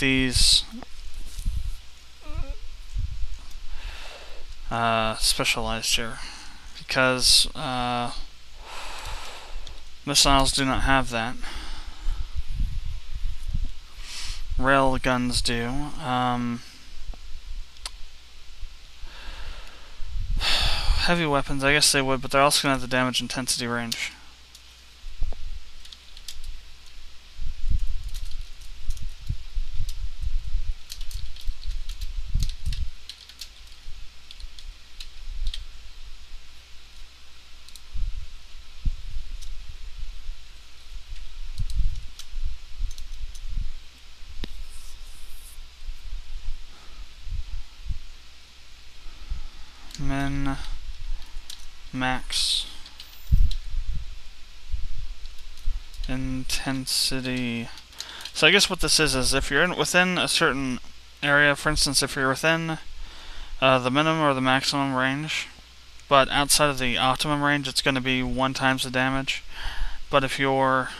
these uh, specialized here because uh, missiles do not have that. Rail guns do. Um, heavy weapons, I guess they would, but they're also going to have the damage intensity range. min max intensity. So I guess what this is is if you're in, within a certain area, for instance, if you're within uh, the minimum or the maximum range, but outside of the optimum range, it's going to be one times the damage. But if you're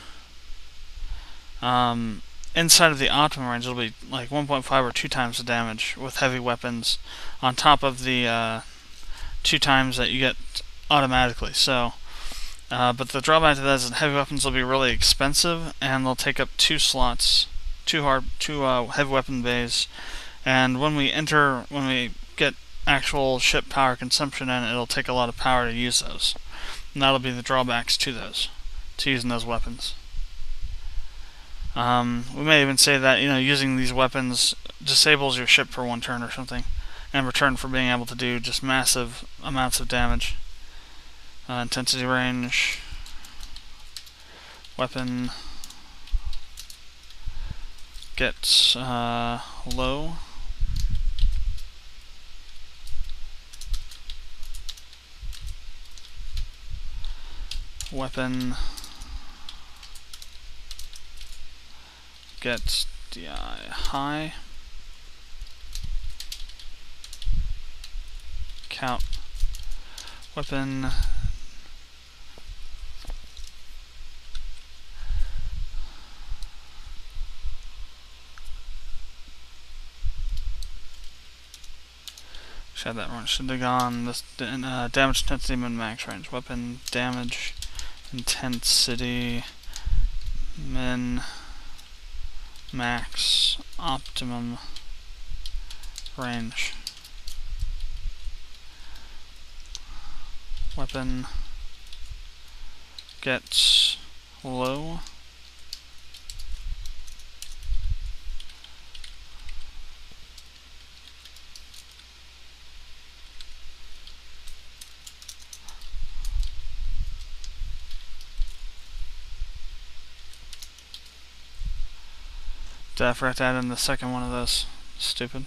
um, inside of the optimum range, it'll be like 1.5 or two times the damage with heavy weapons, on top of the uh, two times that you get automatically. So, uh, but the drawback to that is that heavy weapons will be really expensive, and they'll take up two slots, two hard, two uh, heavy weapon bays. And when we enter, when we get actual ship power consumption in, it'll take a lot of power to use those. And that'll be the drawbacks to those, to using those weapons. Um, we may even say that you know using these weapons disables your ship for one turn or something in return for being able to do just massive amounts of damage. Uh, intensity range, weapon, get uh, low. Weapon get DI high. count weapon Should that one should have gone this uh, damage intensity min max range. Weapon damage intensity min max optimum range. Weapon gets low. I forget to add in the second one of those? Stupid.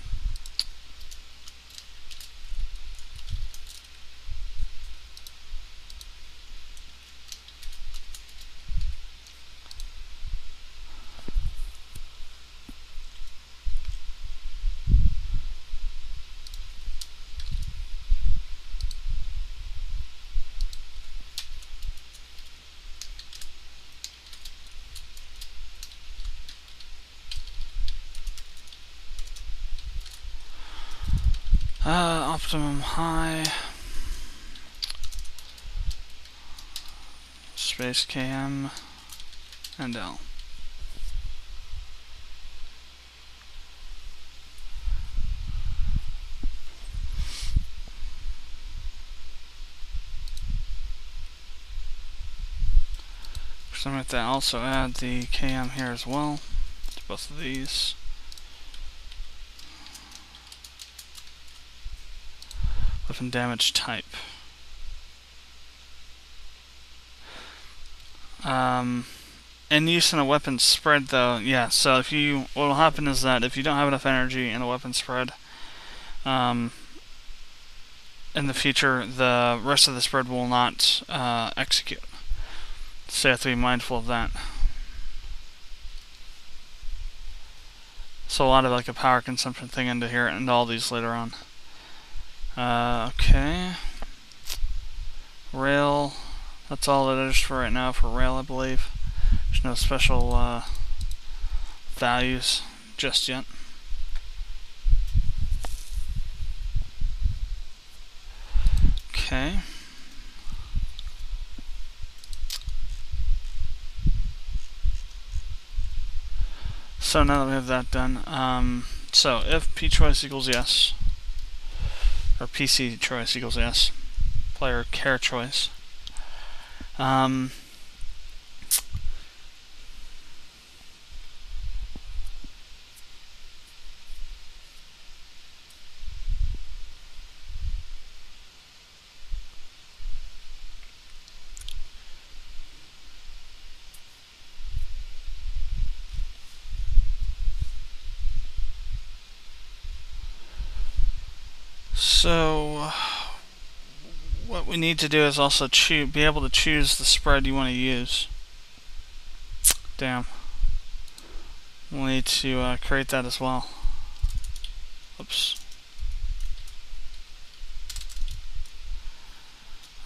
Uh, optimum high. Space KM and L. So I'm going to also add the KM here as well to both of these. Weapon damage type. Um, in use in a weapon spread though, yeah, so if you, what will happen is that if you don't have enough energy in a weapon spread, um, in the future, the rest of the spread will not uh, execute. So you have to be mindful of that. So a lot of like a power consumption thing into here and all these later on. Uh, okay. Rail. That's all it is for right now for rail, I believe. There's no special uh, values just yet. Okay. So now that we have that done, um, so if p choice equals yes, or pc choice equals yes, player care choice, um, So, what we need to do is also be able to choose the spread you want to use. Damn. We'll need to uh, create that as well. Oops.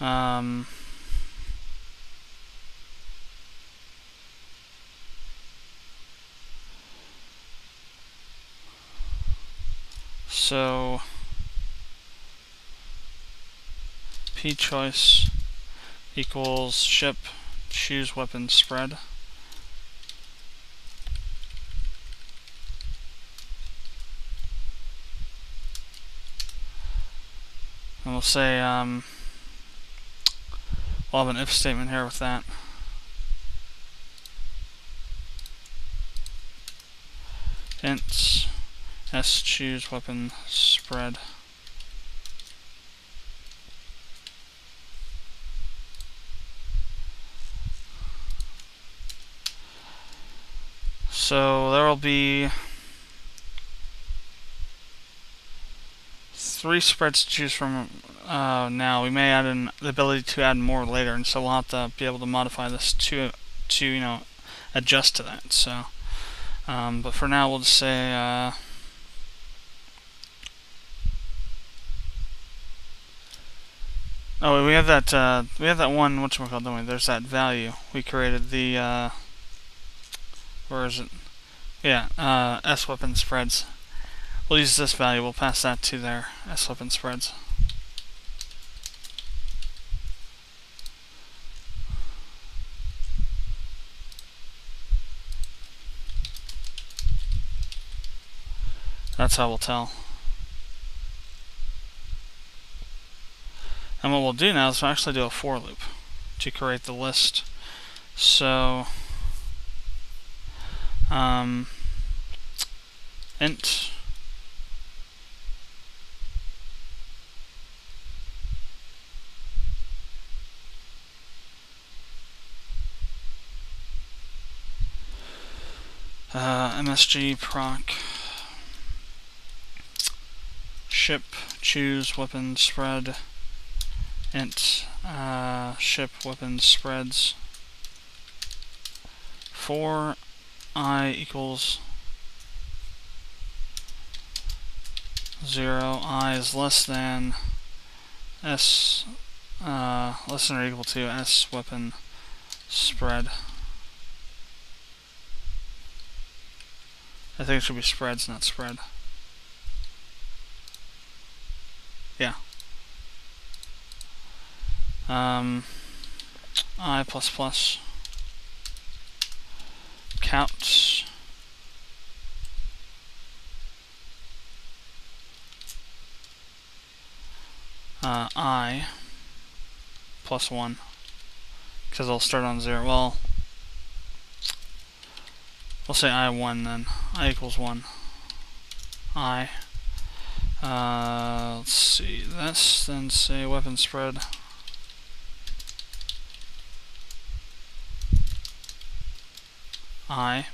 Um, so p choice equals ship choose weapon spread. And we'll say, um, we'll have an if statement here with that. int s choose weapon spread. So there will be three spreads to choose from uh, now. We may add in the ability to add more later, and so we'll have to be able to modify this to to you know adjust to that. So, um, but for now, we'll just say. Uh, Oh, we have that. Uh, we have that one. What's it called? Don't we? There's that value we created. The uh, where is it? Yeah, uh, S weapon spreads. We'll use this value, we'll pass that to their S weapon spreads. That's how we'll tell. And what we'll do now is we'll actually do a for loop to create the list. So um, int uh, MSG proc ship choose weapon spread int uh, ship weapon spreads. For i equals 0, i is less than s, uh, less than or equal to s weapon spread. I think it should be spreads, not spread. Yeah. Um, I plus plus count uh, i plus 1 because I'll start on 0. Well, we'll say i1 then. i equals 1. i. Uh, let's see this, then say weapon spread. I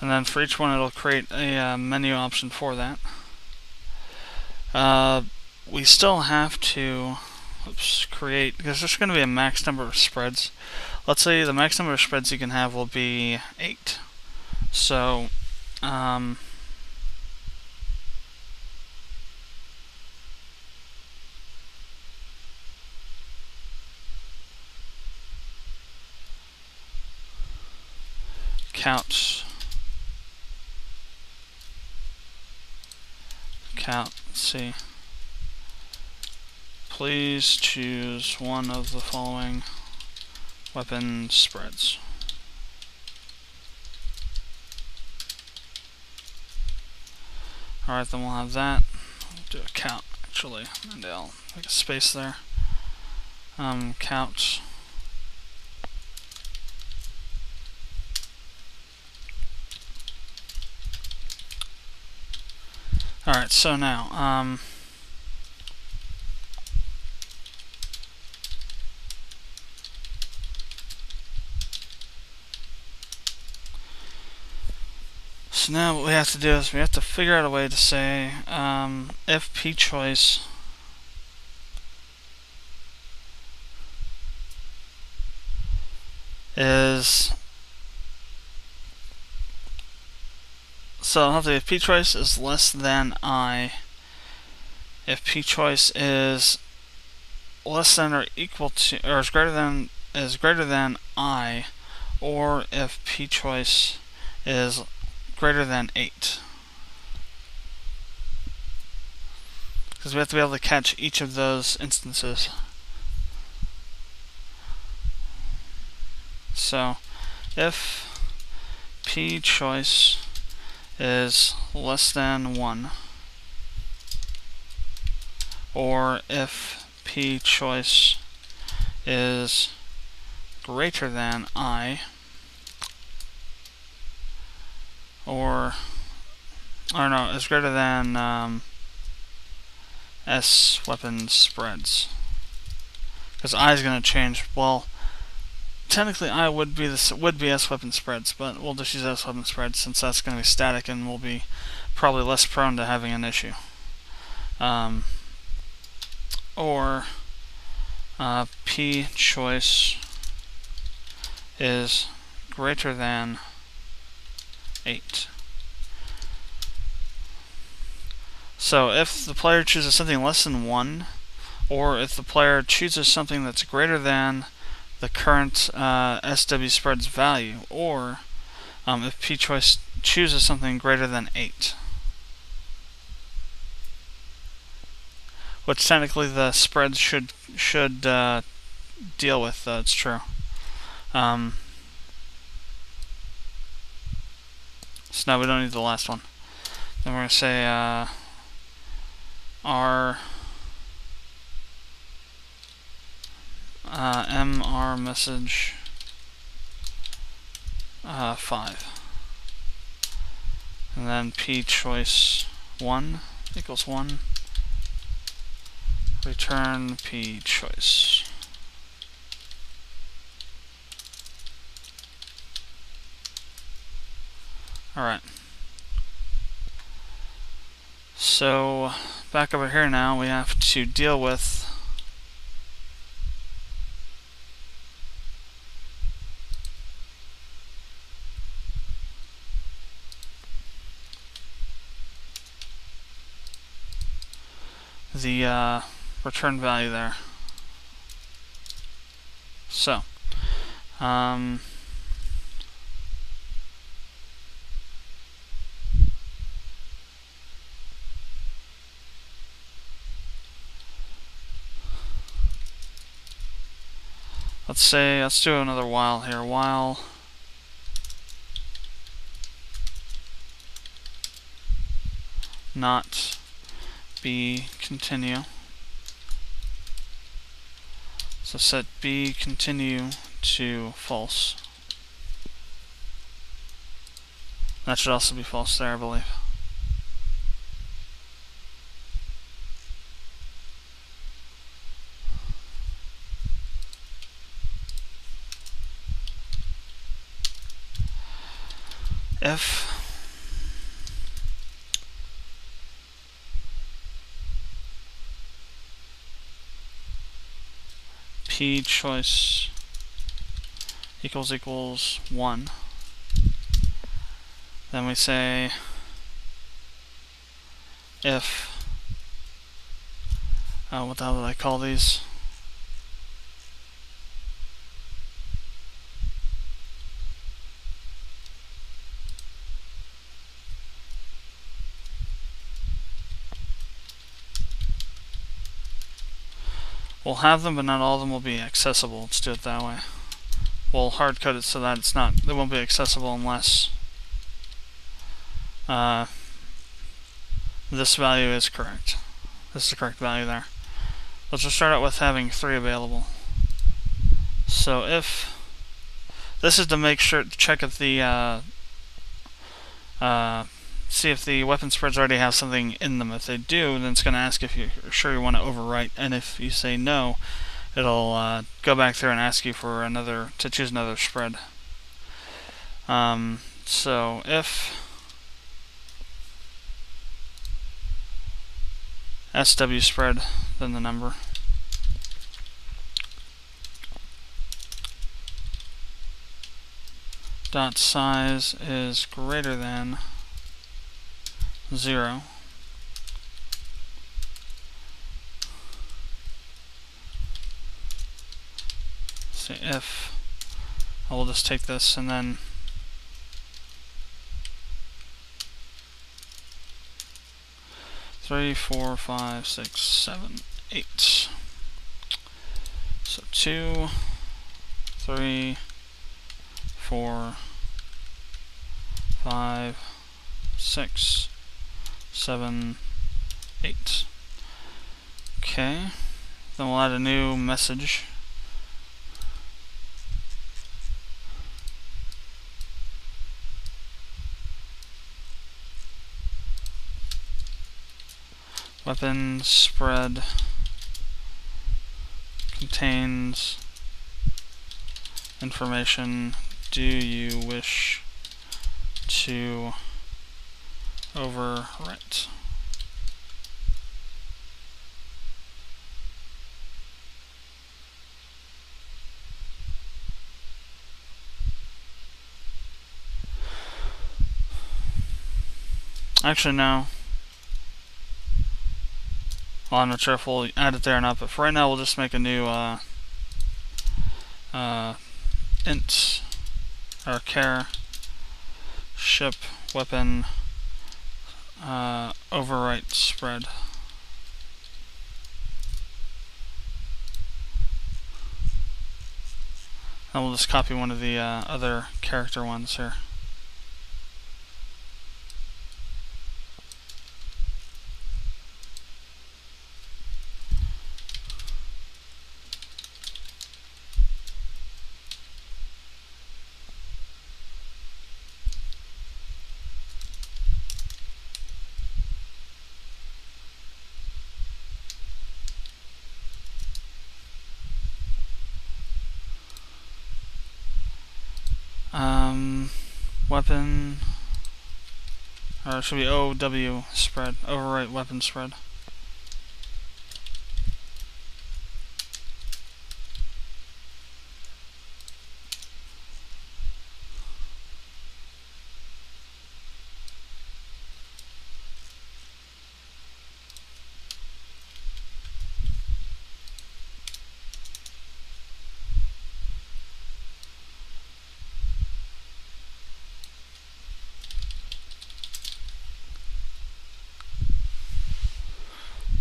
and then for each one it'll create a uh, menu option for that. Uh, we still have to oops, create, because there's going to be a max number of spreads. Let's say the max number of spreads you can have will be 8. So, um, count count see. Please choose one of the following weapon spreads. Alright then we'll have that. Do a count actually. And I'll make a space there. Um, count Alright, so now, um, So now what we have to do is we have to figure out a way to say um, if p choice. Is So I'll have to if p choice is less than i, if p choice is less than or equal to, or is greater than is greater than i, or if p choice is greater than 8. Because we have to be able to catch each of those instances. So, if p choice is less than 1 or if p choice is greater than i or or no, is greater than um, s weapon spreads. Because i is going to change well technically I would be this would be S weapon spreads, but we'll just use S weapon spreads since that's going to be static and we'll be probably less prone to having an issue. Um, or uh, P choice is greater than 8. So if the player chooses something less than 1, or if the player chooses something that's greater than the current uh, SW spreads value, or um, if p choice chooses something greater than 8. Which technically the spreads should should uh, deal with, though it's true. Um, so now we don't need the last one. Then we're going to say uh, R uh, mr message uh, 5 and then p choice 1 equals 1 return p choice. Alright. So back over here now we have to deal with the uh, return value there. So, um, let's say, let's do another while here. While not b continue. So set b continue to false. That should also be false there, I believe. If choice equals equals 1. Then we say if, uh, what the hell did I call these? We'll have them, but not all of them will be accessible. Let's do it that way. We'll hard code it so that it's not, it won't be accessible unless uh, this value is correct. This is the correct value there. Let's just start out with having three available. So if this is to make sure to check if the uh, uh, see if the weapon spreads already have something in them. If they do, then it's going to ask if you're sure you want to overwrite, and if you say no, it'll uh, go back through and ask you for another to choose another spread. Um, so if SW spread, then the number. dot size is greater than 0 say if oh, I will just take this and then three, four, five, six, seven, eight. So two, three, four, five, six, seven, eight. Okay, then we'll add a new message. Weapon spread contains information do you wish to overwrite? Actually, no. Well, I'm not sure if we'll add it there or not, but for right now, we'll just make a new uh, uh, int or care ship weapon uh, overwrite spread. And we'll just copy one of the uh, other character ones here. Um, weapon, or it should be OW spread, overwrite weapon spread.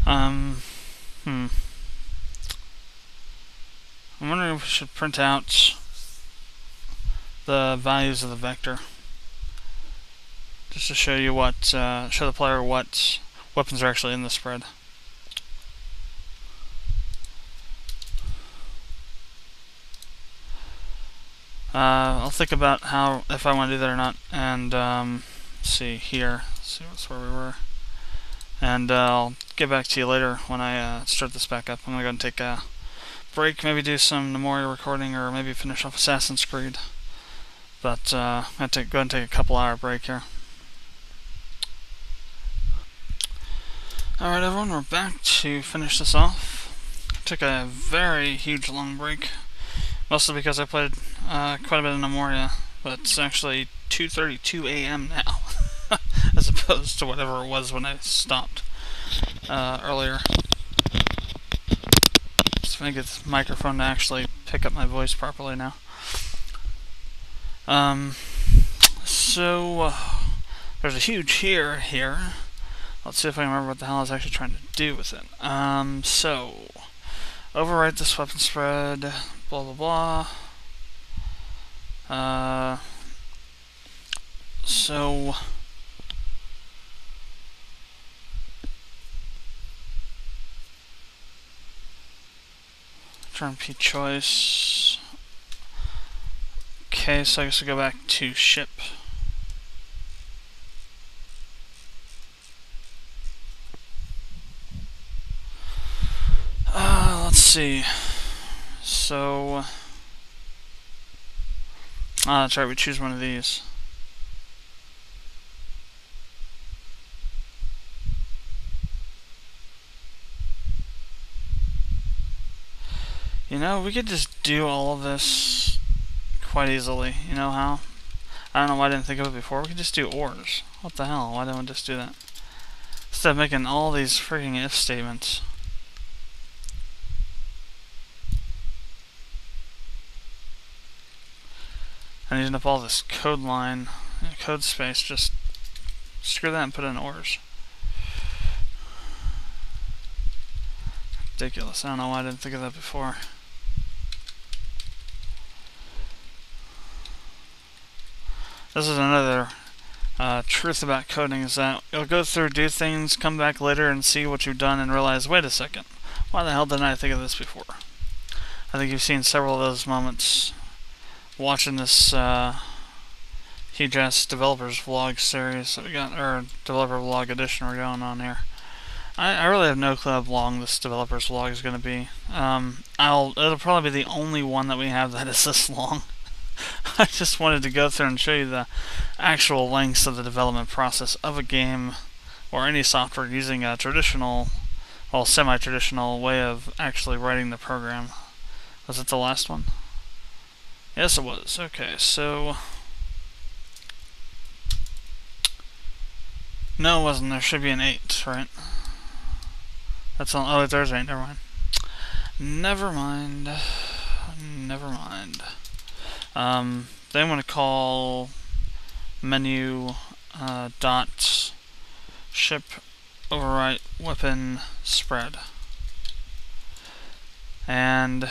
Um, hmm. I'm wondering if we should print out the values of the vector. Just to show you what, uh, show the player what weapons are actually in the spread. Uh, I'll think about how, if I want to do that or not, and, um, see here, see what's where we were. And uh, I'll get back to you later when I uh, start this back up. I'm going to go and take a break, maybe do some Memoria recording, or maybe finish off Assassin's Creed. But uh, I'm going to go and take a couple hour break here. Alright everyone, we're back to finish this off. Took a very huge long break, mostly because I played uh, quite a bit of Memoria, but it's actually 2.32 a.m. now. as opposed to whatever it was when I stopped uh, earlier. Just to get this microphone to actually pick up my voice properly now. Um, so, uh, there's a huge here here. Let's see if I remember what the hell I was actually trying to do with it. Um, so, overwrite this weapon spread, blah blah blah. Uh, so turn P choice. Okay, so I guess we go back to ship. Uh, let's see. So, ah, that's right. We choose one of these. You know, we could just do all of this quite easily. You know how? I don't know why I didn't think of it before. We could just do ors. What the hell? Why didn't we just do that? Instead of making all these freaking if statements. And using up all this code line, code space, just screw that and put in ors. Ridiculous. I don't know why I didn't think of that before. This is another uh, truth about coding is that you'll go through, do things, come back later and see what you've done and realize, wait a second, why the hell didn't I think of this before? I think you've seen several of those moments watching this uh, huge ass developers vlog series that we got, or developer vlog edition we're going on here. I, I really have no clue how long this developer's vlog is going to be. Um, I'll it'll probably be the only one that we have that is this long. I just wanted to go through and show you the actual lengths of the development process of a game or any software using a traditional, well, semi-traditional way of actually writing the program. Was it the last one? Yes, it was. Okay, so... No, it wasn't. There should be an 8, right? That's on. Oh, there's 8. Never mind. Never mind. Never mind. Um, then I'm going to call menu uh, dot ship overwrite weapon spread. And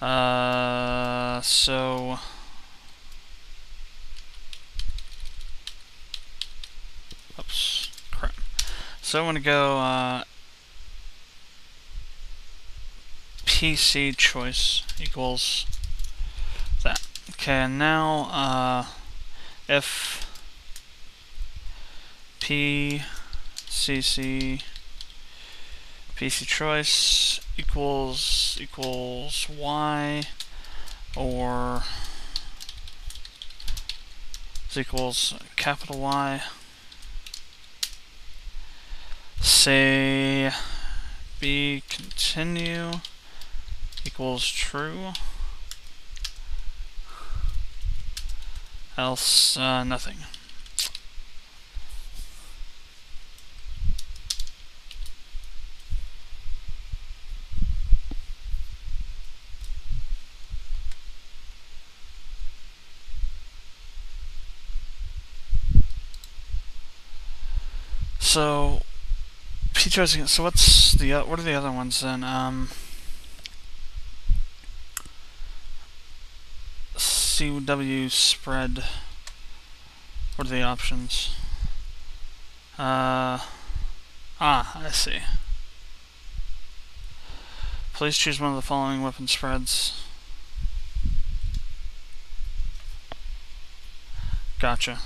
uh, so oops, crap. So I'm gonna go uh, PC choice equals Okay, and now uh, if P CC PC choice equals equals Y or equals capital Y. Say B continue equals true else uh, nothing. So. So what's the what are the other ones then? Um, CW spread. What are the options? Uh, ah, I see. Please choose one of the following weapon spreads. Gotcha.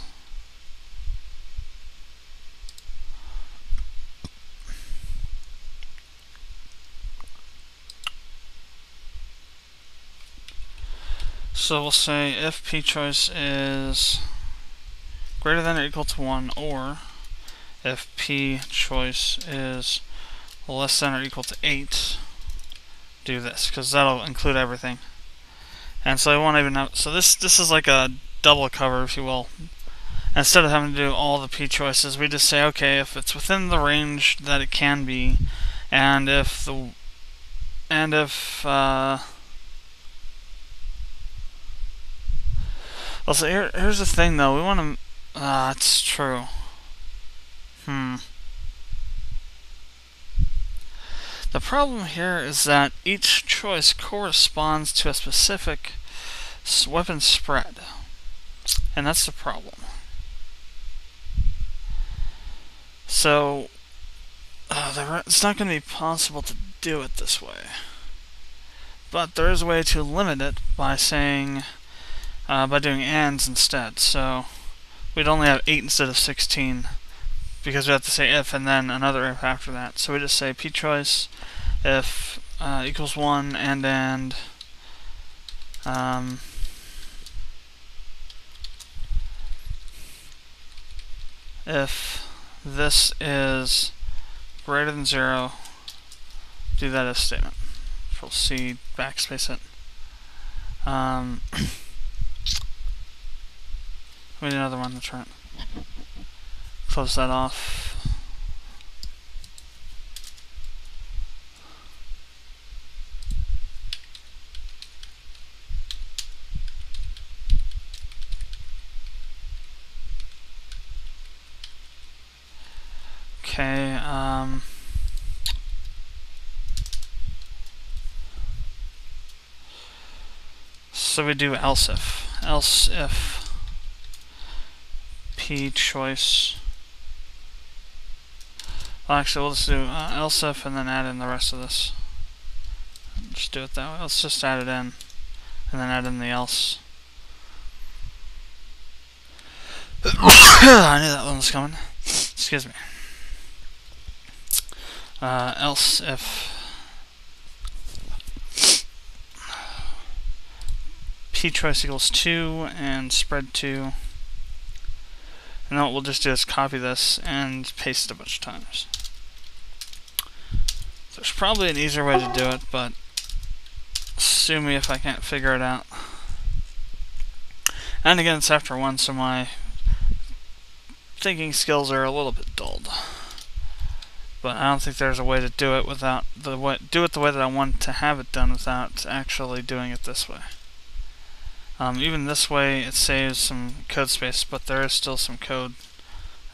So we'll say if p choice is greater than or equal to 1 or if p choice is less than or equal to 8 do this because that'll include everything. And so I won't even have so this this is like a double cover if you will. Instead of having to do all the p choices we just say okay if it's within the range that it can be and if the and if uh, Also, here, here's the thing, though. We want to... Ah, uh, it's true. Hmm. The problem here is that each choice corresponds to a specific weapon spread. And that's the problem. So, uh, it's not going to be possible to do it this way. But there is a way to limit it by saying, uh, by doing ands instead. So, we'd only have 8 instead of 16 because we have to say if and then another if after that. So we just say p choice if uh, equals 1 and and um, if this is greater than 0, do that if statement. Control C, backspace it. Um, we need another one, that's right. Close that off. Okay, um... So we do else if. Else if p choice. Actually, we'll just do uh, else if and then add in the rest of this. Just do it that way. Let's just add it in and then add in the else. I knew that one was coming. Excuse me uh, else if p choice equals 2 and spread 2 and what we'll just do is copy this and paste it a bunch of times. There's probably an easier way to do it, but sue me if I can't figure it out. And again, it's after one, so my thinking skills are a little bit dulled but I don't think there's a way to do it without the way do it the way that I want to have it done without actually doing it this way. Um, even this way, it saves some code space, but there is still some code,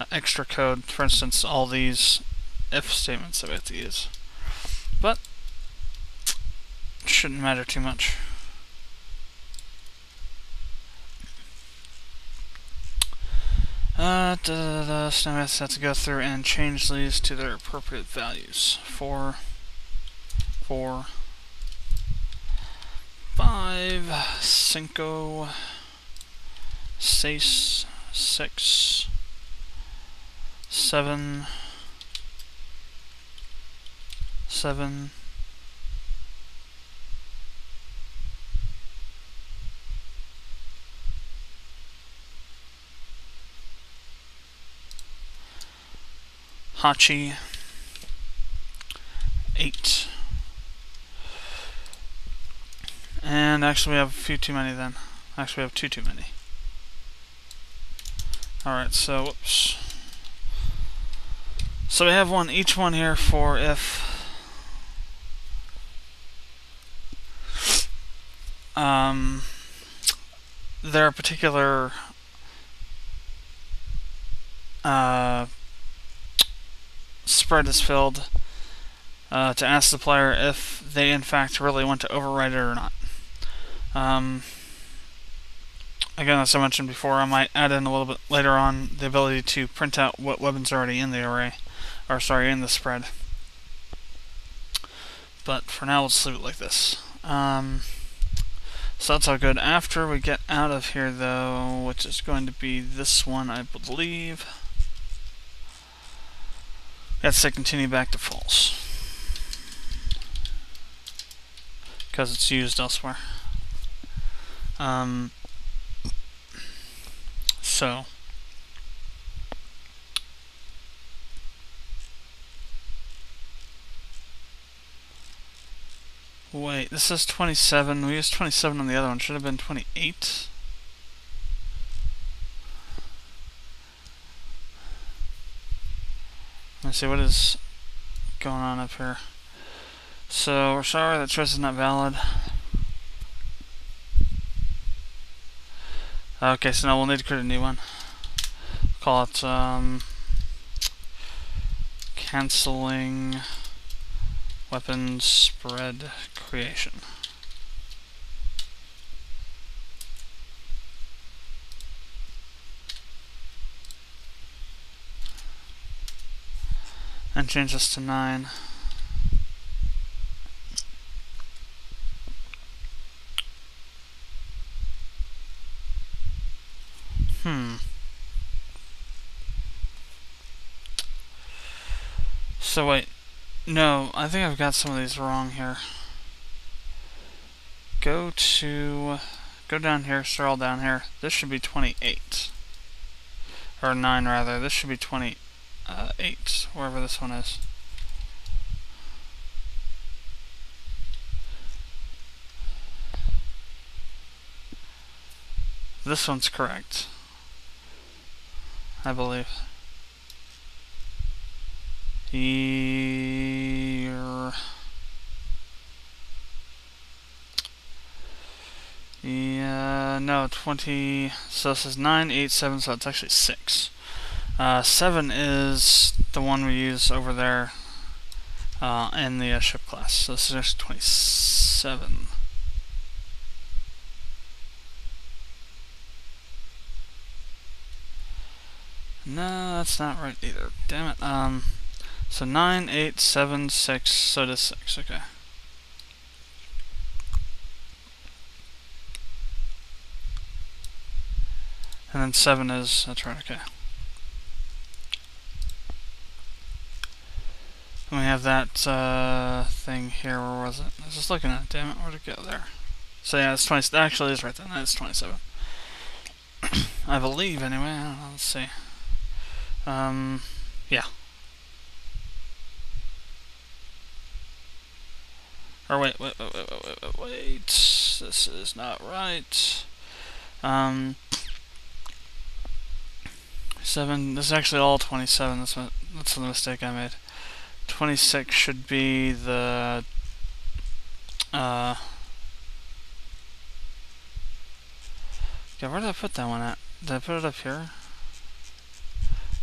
uh, extra code. For instance, all these if statements that we have to use, but shouldn't matter too much. Uh, da, da, da, have to go through and change these to their appropriate values. Four, four, five, cinco, seis, six, seven, seven, Hachi. Eight. And actually we have a few too many then. Actually we have two too many. Alright, so, whoops. So we have one, each one here for if um, there are particular uh, spread is filled uh, to ask the player if they in fact really want to overwrite it or not. Um, again, as I mentioned before, I might add in a little bit later on the ability to print out what weapons are already in the array, or sorry, in the spread. But for now, let's leave it like this. Um, so that's all good. After we get out of here, though, which is going to be this one, I believe. Let's say continue back to false. Because it's used elsewhere. Um, so. Wait, this is 27. We used 27 on the other one. Should have been 28. Let's see what is going on up here. So we're sorry that choice is not valid. Okay, so now we'll need to create a new one. Call it um, canceling weapon spread creation. And change this to 9. Hmm. So wait, no, I think I've got some of these wrong here. Go to, go down here, scroll down here. This should be 28. Or 9 rather, this should be 28, wherever this one is. This one's correct. I believe. Here. Yeah, no, 20. So this is 9, 8, 7, so it's actually 6. Uh, 7 is the one we use over there uh, in the uh, ship class. So this is actually 27. No, that's not right either. Damn it. Um, so 9, 8, 7, 6, so does 6. Okay. And then 7 is, that's right, okay. And we have that uh, thing here, where was it? I was just looking at it, damn it, where'd it go there? So yeah, it's 20, actually is right then, that's 27. I believe, anyway, let's see. Um, yeah. Or wait, wait, wait, wait, wait, wait, wait, this is not right. Um, seven, this is actually all 27, that's, what, that's the mistake I made. 26 should be the, uh, yeah, where did I put that one at? Did I put it up here?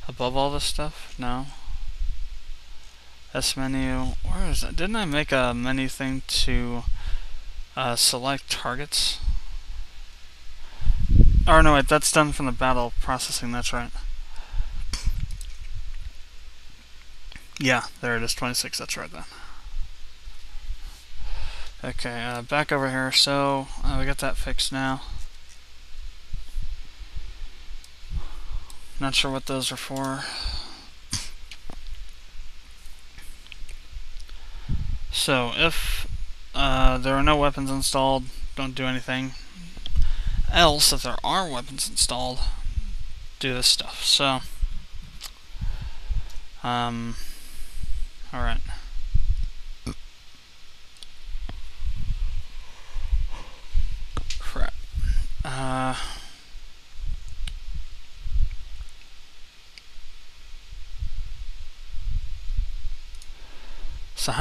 Above all this stuff? No. S menu, where is it? Didn't I make a menu thing to uh, select targets? Oh no, wait, that's done from the battle processing, that's right. Yeah, there it is, 26, that's right then. Okay, uh, back over here, so uh, we got that fixed now. Not sure what those are for. So, if uh, there are no weapons installed, don't do anything. Else, if there are weapons installed, do this stuff. So, um, alright. Crap. Uh,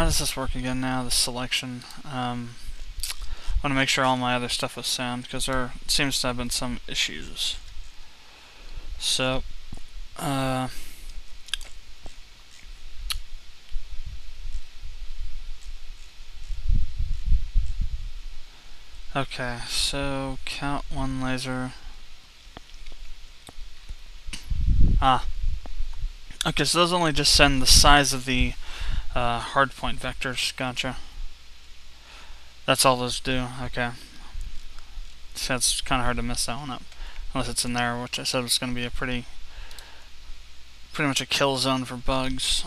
does this work again now, the selection? Um, I want to make sure all my other stuff was sound, because there seems to have been some issues. So, uh, Okay, so count one laser. Ah. Okay, so those only just send the size of the uh, hardpoint vectors, gotcha. That's all those do, okay. So it's kind of hard to mess that one up. Unless it's in there, which I said was going to be a pretty, pretty much a kill zone for bugs,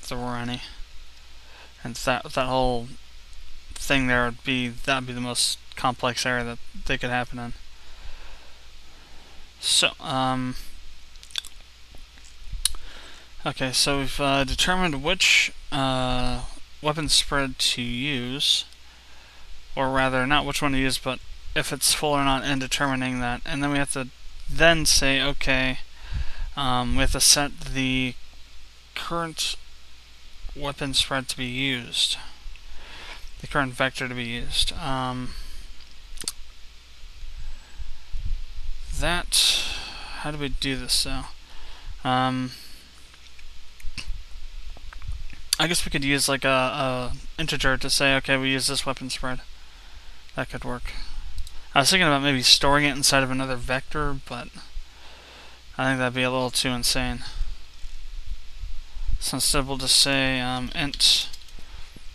if there were any. And that that whole thing there would be, that would be the most complex area that they could happen in. So, um... Okay, so we've uh, determined which uh, weapon spread to use, or rather, not which one to use, but if it's full or not, and determining that. And then we have to then say, okay, um, we have to set the current weapon spread to be used, the current vector to be used. Um, that, how do we do this, so? Um, I guess we could use like a, a integer to say, okay, we use this weapon spread. That could work. I was thinking about maybe storing it inside of another vector, but I think that'd be a little too insane. So instead we'll just say um, int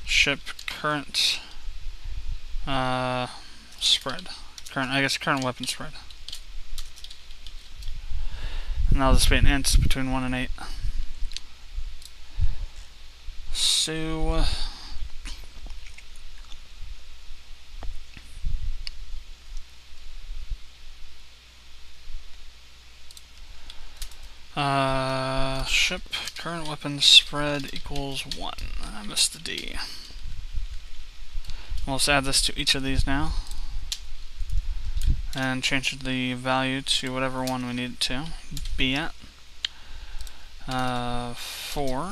ship current uh, spread. Current, I guess current weapon spread. And that'll just be an int between 1 and 8. So... Uh, ship current weapon spread equals 1. I missed the D. We'll just add this to each of these now. And change the value to whatever one we need it to be at. Uh, 4.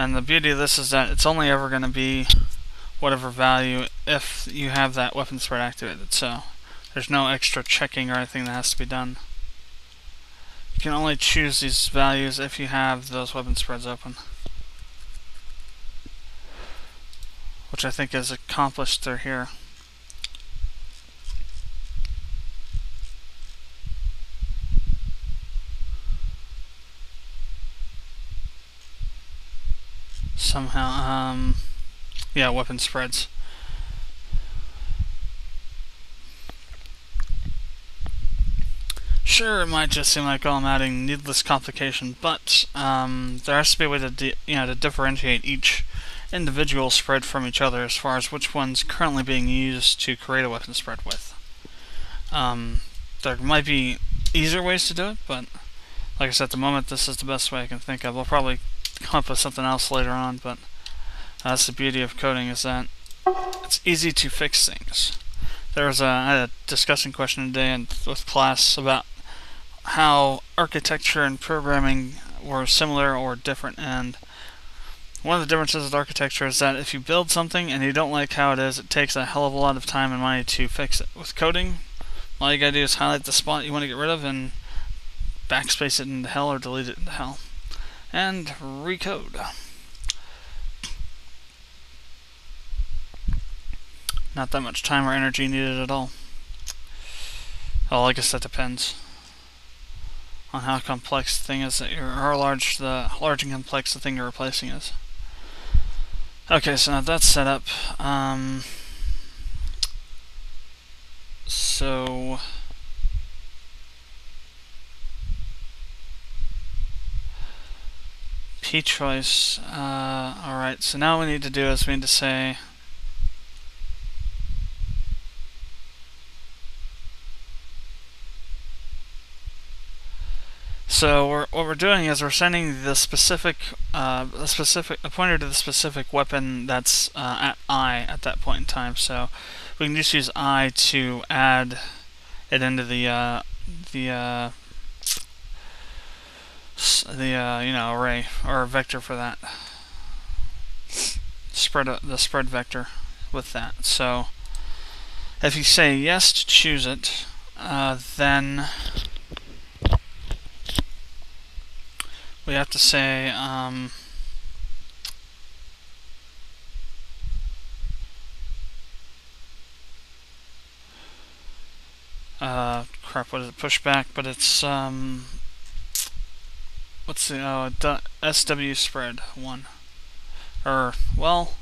And the beauty of this is that it's only ever going to be whatever value if you have that weapon spread activated. So there's no extra checking or anything that has to be done. You can only choose these values if you have those weapon spreads open. Which I think is accomplished through here. Somehow, um, yeah, weapon spreads. Sure, it might just seem like, oh, I'm adding needless complication, but um, there has to be a way to, you know, to differentiate each individual spread from each other as far as which one's currently being used to create a weapon spread with. Um, there might be easier ways to do it, but like I said, at the moment, this is the best way I can think of. We'll probably come up with something else later on, but that's the beauty of coding is that it's easy to fix things. There was a, I had a discussion question today in, with class about how architecture and programming were similar or different. And one of the differences with architecture is that if you build something and you don't like how it is, it takes a hell of a lot of time and money to fix it. With coding, all you gotta do is highlight the spot you want to get rid of and backspace it into hell or delete it into hell. And recode. Not that much time or energy needed at all. Well, I guess that depends on how complex the thing is that you're, or how large the large and complex the thing you're replacing is. Okay, so now that's set up. Um, so p choice. Uh, all right. So now we need to do is we need to say So we're, what we're doing is we're sending the specific, uh, the specific, a pointer to the specific weapon that's uh, at I at that point in time. So we can just use I to add it into the uh, the uh, the uh, you know array or vector for that spread uh, the spread vector with that. So if you say yes to choose it, then we have to say um, uh, crap, what is it? Pushback, but it's um, what's the oh, SW spread one, or well,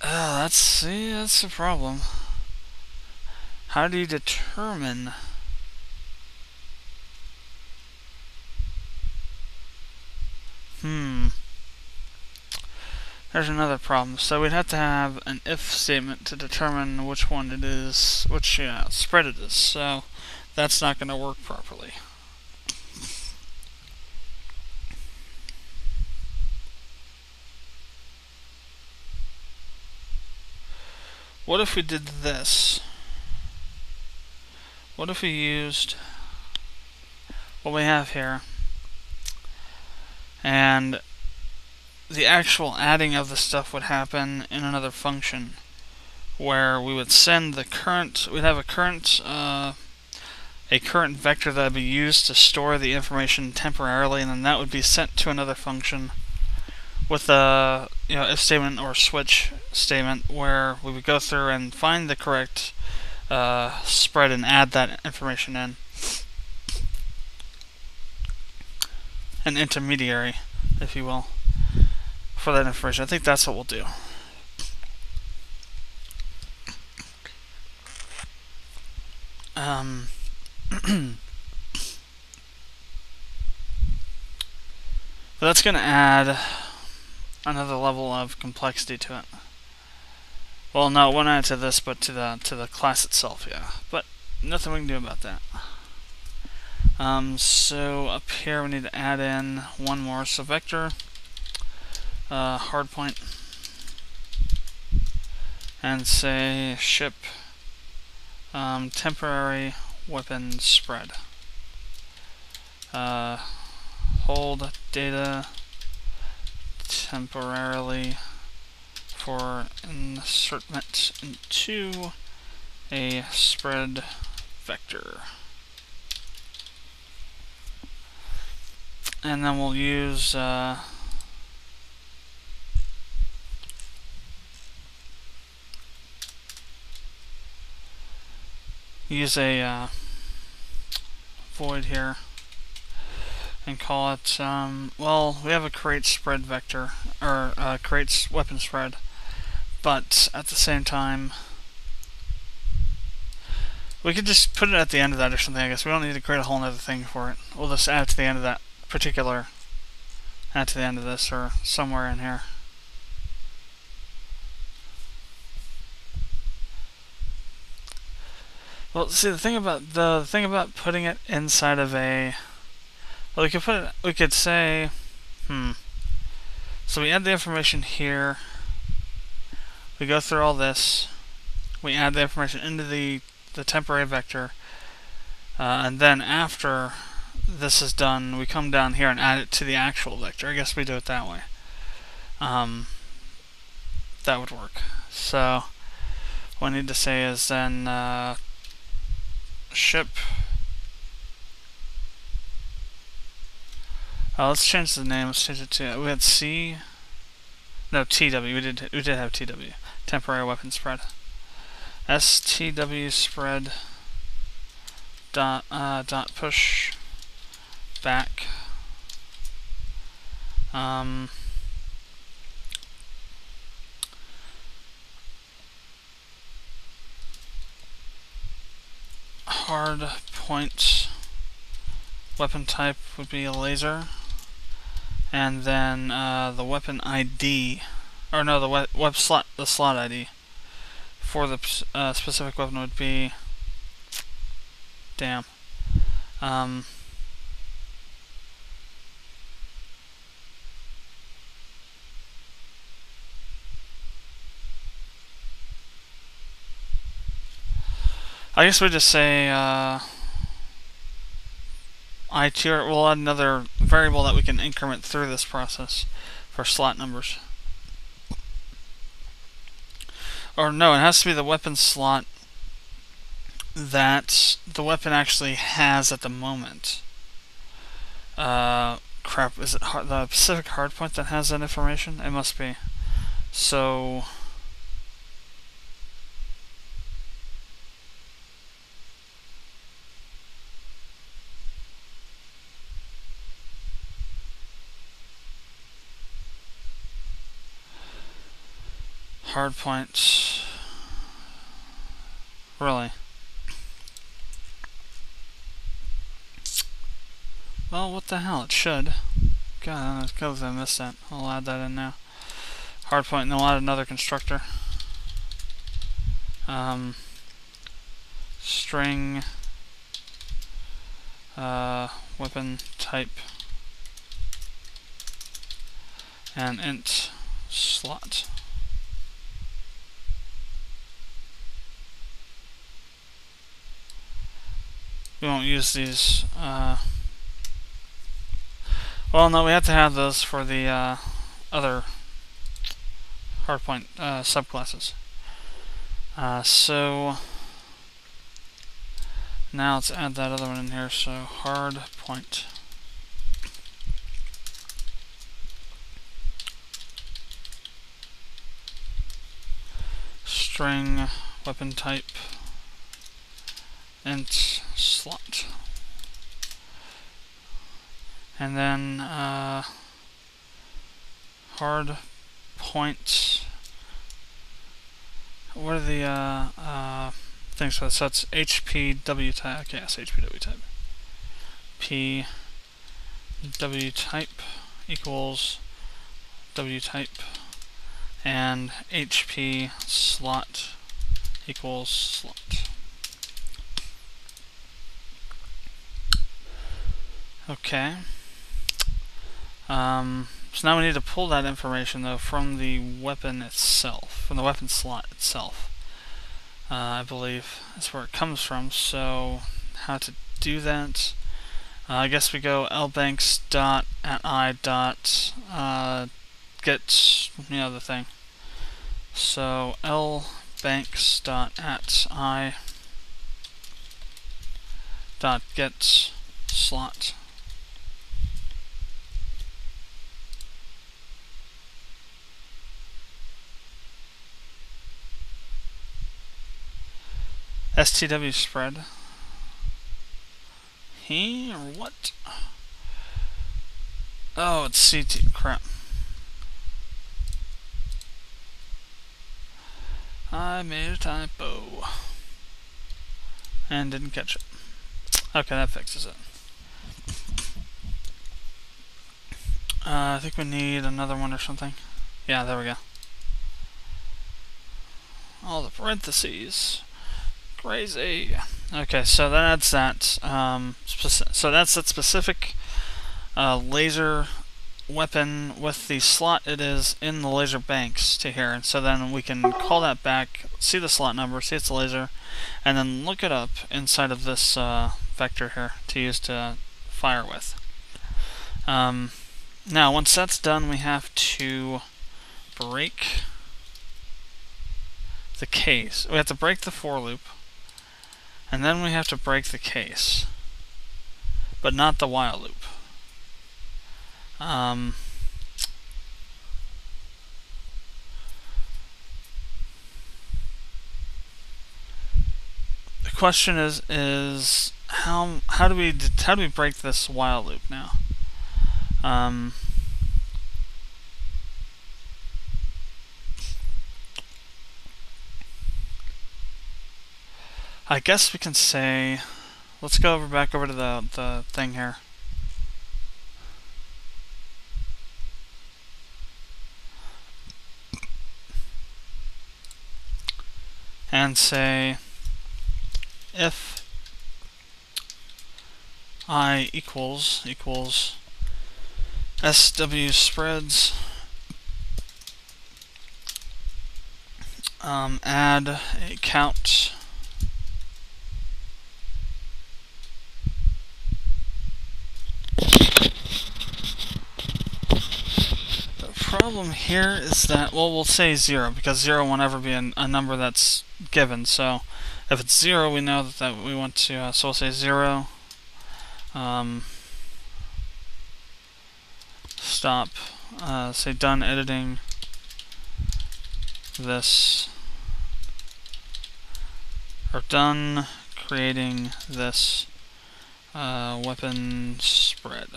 uh, that's see, that's the problem. How do you determine? Hmm. There's another problem. So we'd have to have an if statement to determine which one it is, which yeah, spread it is. So that's not going to work properly. What if we did this? What if we used what we have here? and the actual adding of the stuff would happen in another function where we would send the current, we'd have a current uh, a current vector that would be used to store the information temporarily, and then that would be sent to another function with a you know if statement or switch statement where we would go through and find the correct uh, spread and add that information in. An intermediary, if you will, for that information. I think that's what we'll do. Um, but that's going to add another level of complexity to it. Well, no, won't add to this, but to the to the class itself, yeah. But nothing we can do about that. Um, so up here we need to add in one more. So vector, uh, hardpoint, and say ship um, temporary weapon spread. Uh, hold data temporarily for insertment into a spread vector. And then we'll use uh, use a uh, void here and call it, um, well, we have a create spread vector, or uh, creates weapon spread, but at the same time, we could just put it at the end of that or something, I guess. We don't need to create a whole other thing for it. We'll just add it to the end of that particular, add to the end of this, or somewhere in here. Well, see the thing about the, the thing about putting it inside of a well, we could put we could say, hmm. So we add the information here. We go through all this. We add the information into the the temporary vector, uh, and then after this is done, we come down here and add it to the actual vector. I guess we do it that way. Um, that would work. So what I need to say is then uh, ship. Uh, let's change the name. Let's change it to we had C. No TW. We did we did have TW. Temporary weapon spread. STW spread. Dot uh, dot push back. Um. hard point weapon type would be a laser and then uh, the weapon ID or no the web, web slot the slot ID for the uh, specific weapon would be damn um, I guess we just say uh, I tier. We'll add another variable that we can increment through this process for slot numbers. Or no, it has to be the weapon slot that the weapon actually has at the moment. Uh, crap, is it hard, the Pacific Hardpoint that has that information? It must be. So... hard points. Really. Well, what the hell? It should. God, I I missed that. I'll add that in now. Hard point, and then we'll add another constructor. Um, string uh, weapon type and int slot. We won't use these. Uh, well, no, we have to have those for the uh, other hardpoint uh, subclasses. Uh, so Now let's add that other one in here, so hard point. String weapon type int slot. And then uh, hard point. What are the uh, uh, things for this? So it's HPW type. Okay, yes, HPW type. P W type equals W type and HP slot equals slot. Okay. Um, so now we need to pull that information though from the weapon itself, from the weapon slot itself. Uh, I believe that's where it comes from. So how to do that? Uh, I guess we go lbanks dot at i dot uh, get you know the thing. So lbanks dot at i dot get slot. STW spread. He or what? Oh, it's CT. Crap. I made a typo. And didn't catch it. Okay, that fixes it. Uh, I think we need another one or something. Yeah, there we go. All the parentheses. Crazy. Okay, so that's that. Um, so that's that specific uh, laser weapon with the slot it is in the laser banks to here. And so then we can call that back, see the slot number, see it's a laser, and then look it up inside of this uh, vector here to use to fire with. Um, now, once that's done, we have to break the case. We have to break the for loop. And then we have to break the case, but not the while loop. Um, the question is is how how do we how do we break this while loop now? Um, I guess we can say, let's go over back over to the, the thing here. And say if i equals equals sw spreads um, add a count problem here is that, well, we'll say 0, because 0 won't ever be a, a number that's given. So if it's 0, we know that, that we want to, uh, so we'll say 0. Um, stop, uh, say done editing this, or done creating this uh, weapon spread.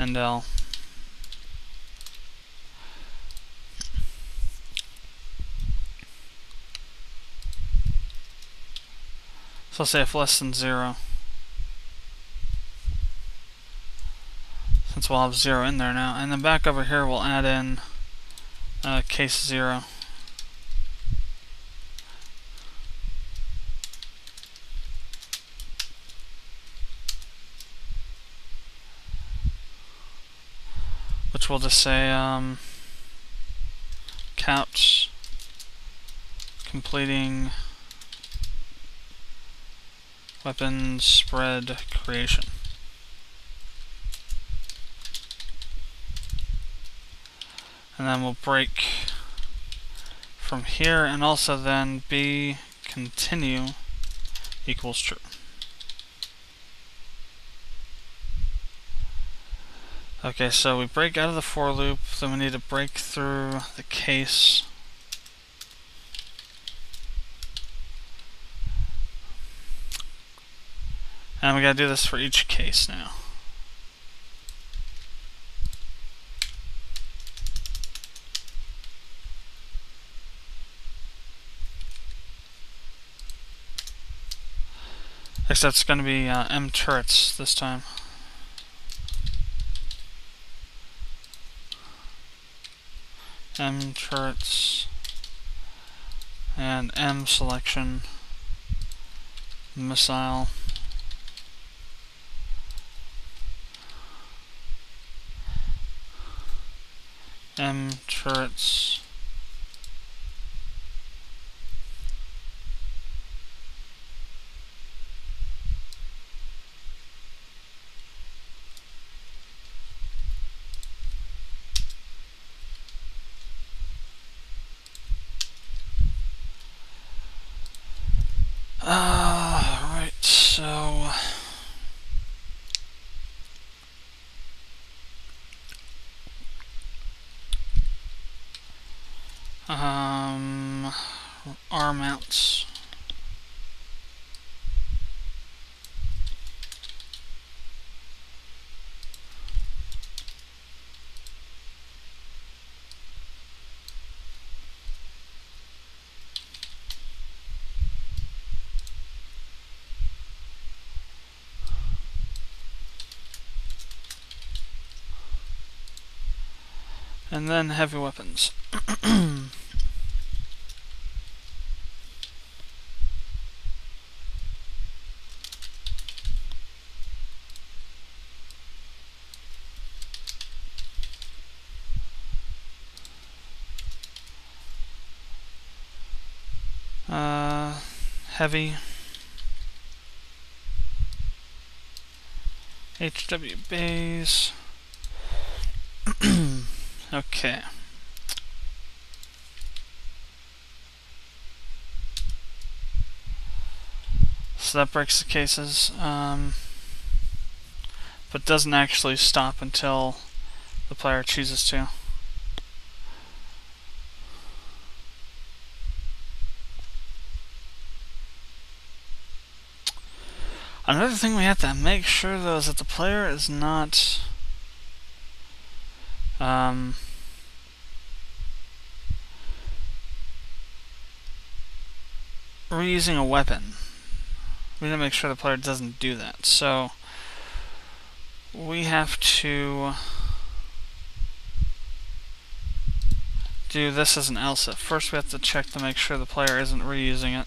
And I'll so say if less than zero. Since we'll have zero in there now. And then back over here we'll add in uh, case zero we'll just say um, cout completing weapon spread creation. And then we'll break from here, and also then b continue equals true. Okay, so we break out of the for loop, then we need to break through the case. And we gotta do this for each case now. Except it's gonna be uh, M turrets this time. M turrets and M selection missile. M turrets Uh, right, so... Um, R mounts. And then heavy weapons. uh, heavy. HW bays. Okay. So that breaks the cases, um, but doesn't actually stop until the player chooses to. Another thing we have to make sure though is that the player is not um, reusing a weapon. We need to make sure the player doesn't do that. So we have to do this as an else if. First we have to check to make sure the player isn't reusing it.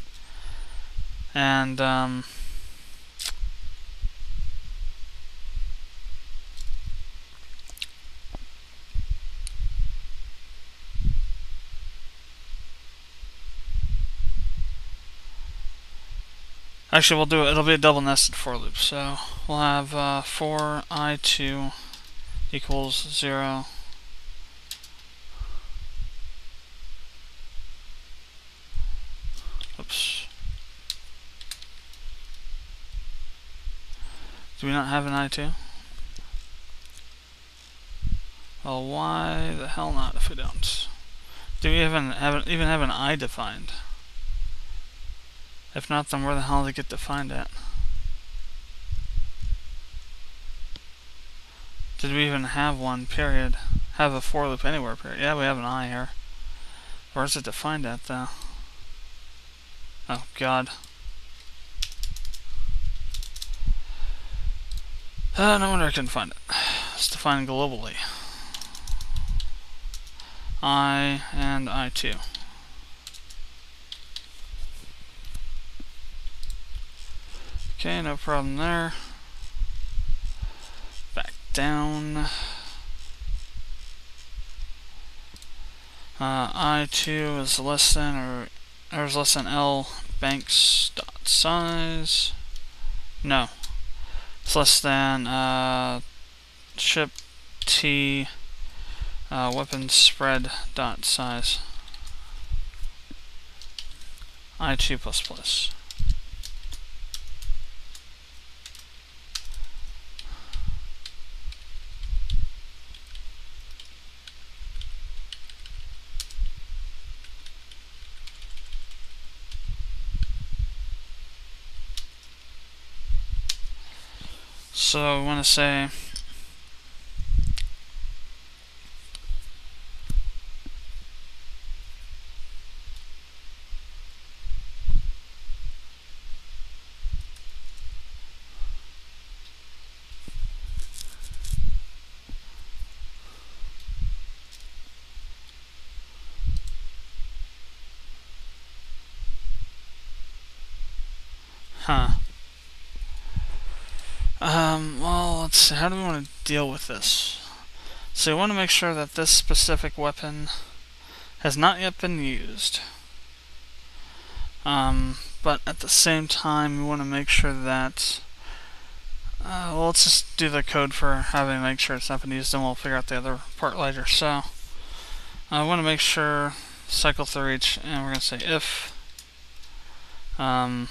And um, Actually, we'll do it. It'll be a double nested for loop. So we'll have uh, 4 i2 equals 0. Oops. Do we not have an i2? Well, why the hell not if we don't? Do we even have, even have an i defined? If not, then where the hell did they get defined at? Did we even have one, period? Have a for loop anywhere, period? Yeah, we have an I here. Where's it defined at, though? Oh, God. Uh, no wonder I couldn't find it. It's defined globally. I and I2. Okay, no problem there. Back down. Uh, I2 is less than or, or is less than L banks dot size. No. It's less than uh, ship T uh, weapon spread dot size. i2++. So I want to say Huh. Um, well, let's see. How do we want to deal with this? So we want to make sure that this specific weapon has not yet been used. Um, but at the same time, we want to make sure that... Uh, well, let's just do the code for having to make sure it's not been used, and we'll figure out the other part later. So, I want to make sure cycle through each, and we're going to say if... Um,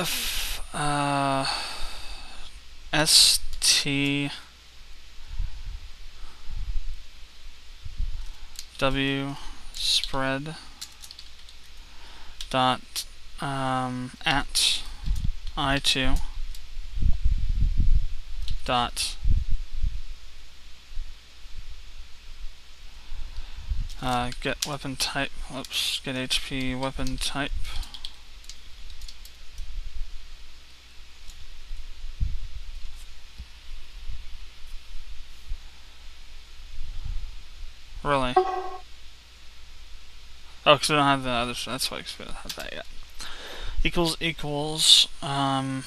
if uh, st w spread dot um, at i2 dot. Uh, get weapon type, whoops, get HP weapon type Really? Oh, because we don't have the other, that's why we don't have that yet. Equals equals, um...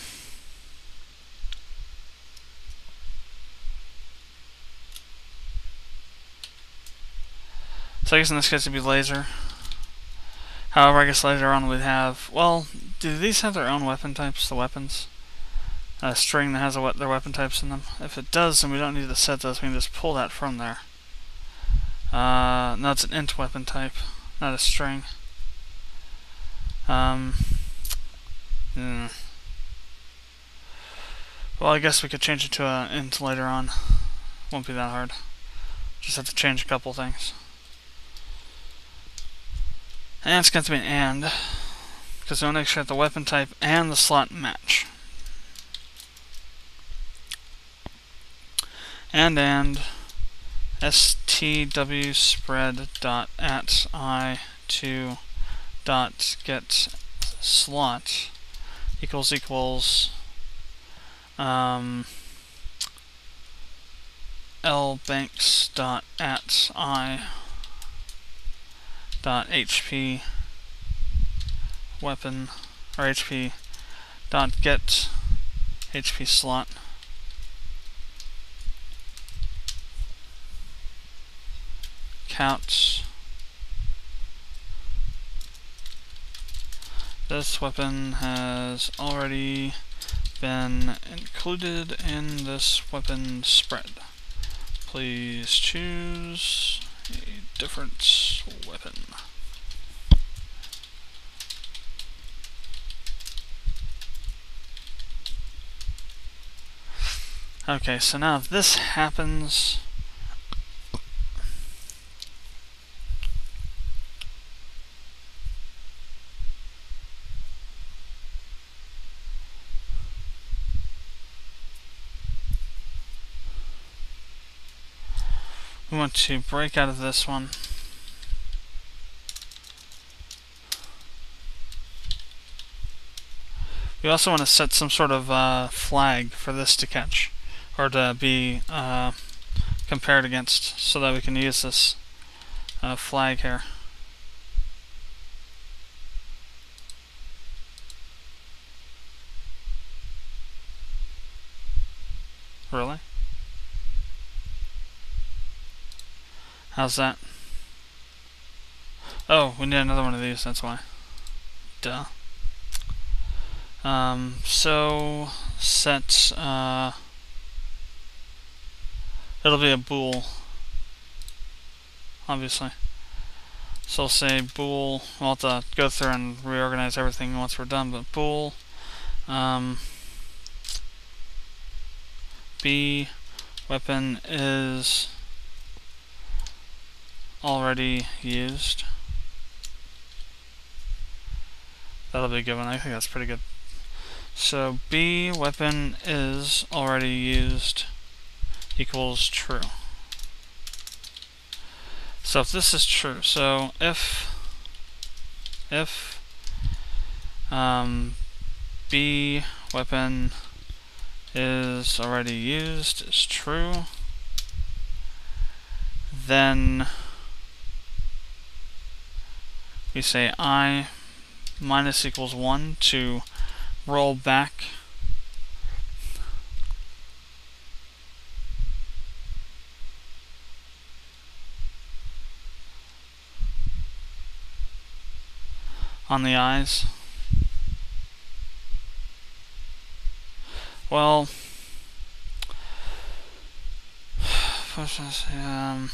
So I guess in this case it'd be laser. However, I guess later on we'd have, well, do these have their own weapon types, the weapons? A string that has a, their weapon types in them? If it does, then we don't need to set those, we can just pull that from there. Uh, no, it's an int weapon type, not a string. Um, hmm. Well, I guess we could change it to an int later on. Won't be that hard. Just have to change a couple things. And it's going to be an AND, because we want to make sure that the weapon type and the slot match. And AND stw spread dot at i to dot get slot equals equals um, l banks dot at i dot hp weapon or hp dot get hp slot cout this weapon has already been included in this weapon spread. Please choose a different weapon. Okay, so now if this happens, want to break out of this one. We also want to set some sort of uh, flag for this to catch, or to be uh, compared against, so that we can use this uh, flag here. Really? How's that? Oh, we need another one of these, that's why. Duh. Um, so set uh, it'll be a bool obviously so I'll say bool we'll have to go through and reorganize everything once we're done but bool um, B weapon is already used. That'll be a good one. I think that's pretty good. So B weapon is already used equals true. So if this is true, so if if um, B weapon is already used is true, then we say I minus equals 1 to roll back on the eyes. Well, um,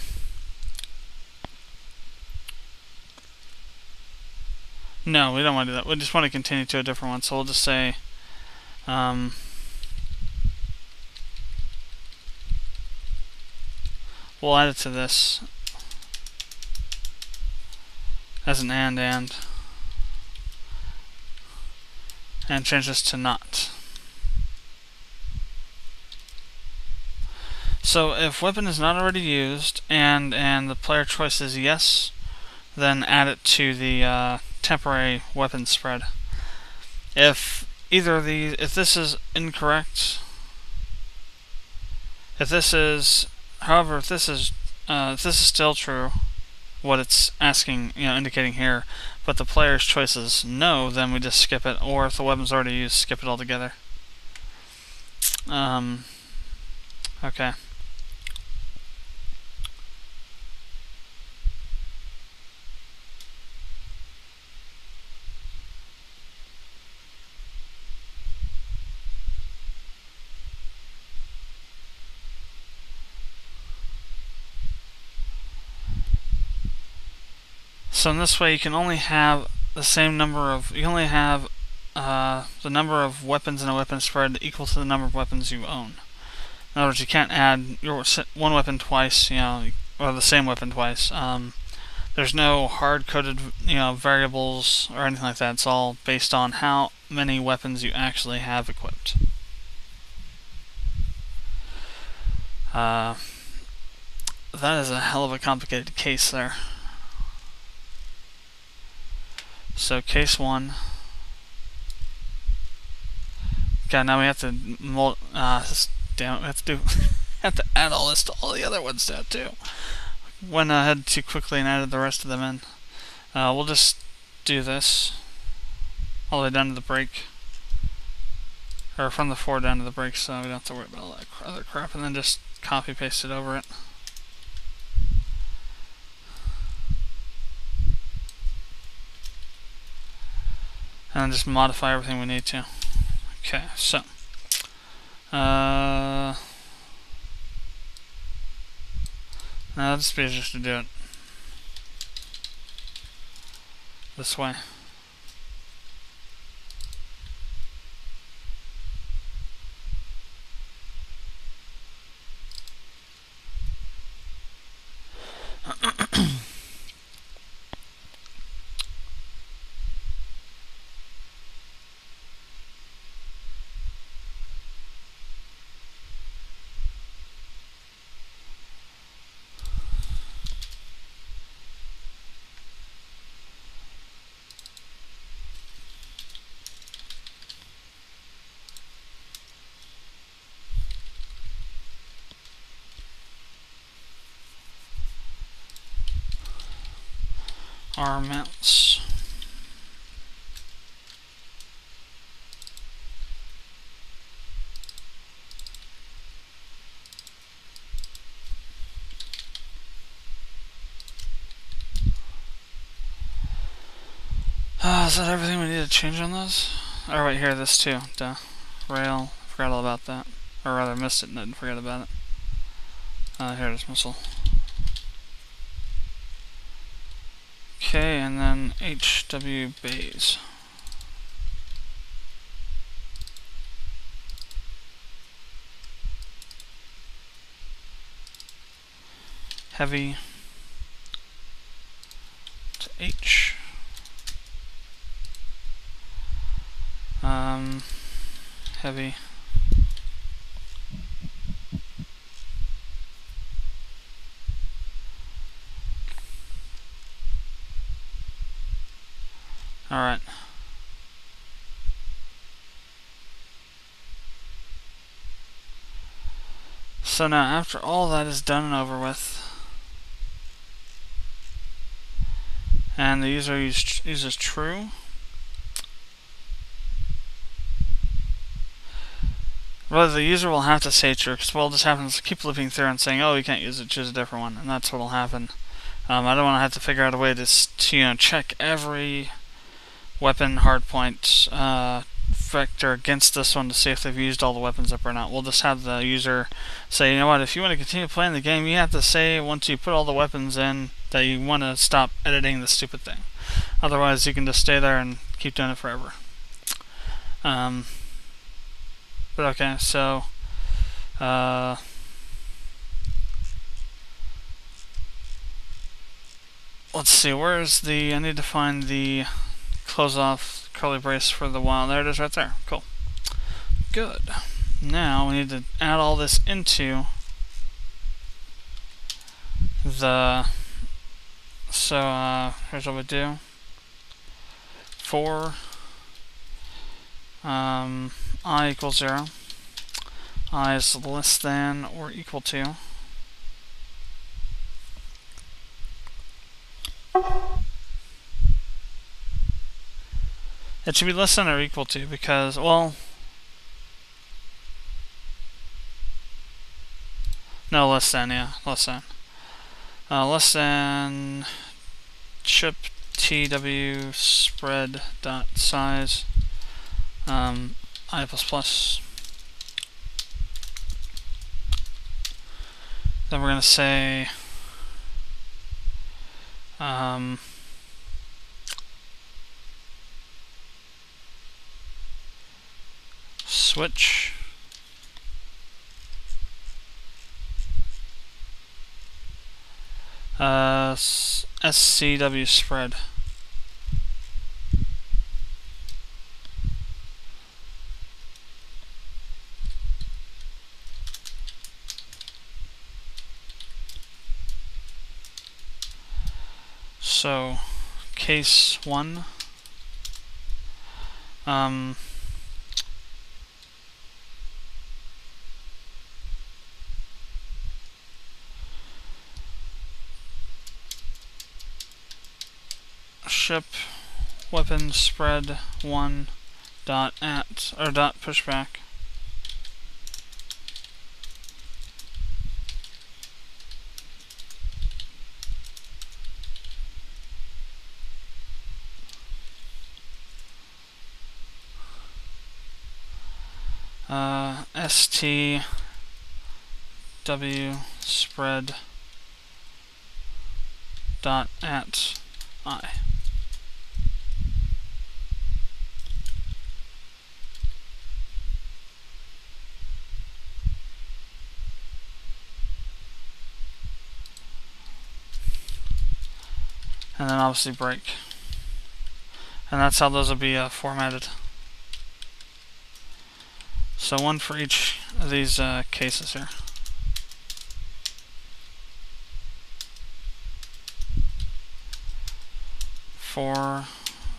No, we don't want to do that. We just want to continue to a different one. So we'll just say, um, we'll add it to this as an and and and change this to not. So if weapon is not already used and and the player choice is yes, then add it to the uh, temporary weapon spread. If either of these, if this is incorrect, if this is, however, if this is, uh, if this is still true, what it's asking, you know, indicating here, but the player's choice is no, then we just skip it, or if the weapon's already used, skip it altogether. Um, okay. So in this way you can only have the same number of, you only have uh, the number of weapons in a weapon spread equal to the number of weapons you own. In other words, you can't add your one weapon twice, you know, or the same weapon twice. Um, there's no hard-coded, you know, variables or anything like that. It's all based on how many weapons you actually have equipped. Uh, that is a hell of a complicated case there. So case one. God, now we have to mul uh, damn it, we have to do have to add all this to all the other ones now too. Went ahead too quickly and added the rest of them in. Uh, we'll just do this all the way down to the break, or from the four down to the break, so we don't have to worry about all that other crap, and then just copy paste it over it. And just modify everything we need to. Okay, so uh, now this be just to do it this way. Armaments. Uh, is that everything we need to change on this? oh right here, this too. Duh. Rail, forgot all about that. Or rather missed it and didn't forget about it. Uh, here it is, missile. Okay, and then HW bays. Heavy to H. Um, heavy. Alright. So now, after all that is done and over with, and the user uses true, Well, the user will have to say true, because we'll just happen to keep looping through and saying, oh, you can't use it, choose a different one, and that's what will happen. Um, I don't want to have to figure out a way to, to you know, check every weapon hardpoint uh, vector against this one to see if they've used all the weapons up or not. We'll just have the user say, you know what, if you want to continue playing the game, you have to say once you put all the weapons in that you want to stop editing the stupid thing. Otherwise, you can just stay there and keep doing it forever. Um, but okay, so uh, let's see, where's the, I need to find the close off curly brace for the while. There it is right there. Cool. Good. Now we need to add all this into the, so uh, here's what we do. For um, i equals 0, i is less than or equal to It should be less than or equal to because, well, no, less than, yeah, less than. Uh, less than chip tw spread dot size um, i plus plus. Then we're going to say um, switch. Uh, SCW spread. So case 1 um, ship weapon spread one dot at or dot pushback. Uh, st w spread dot at i. and then obviously break. And that's how those will be uh, formatted. So one for each of these uh, cases here. Four,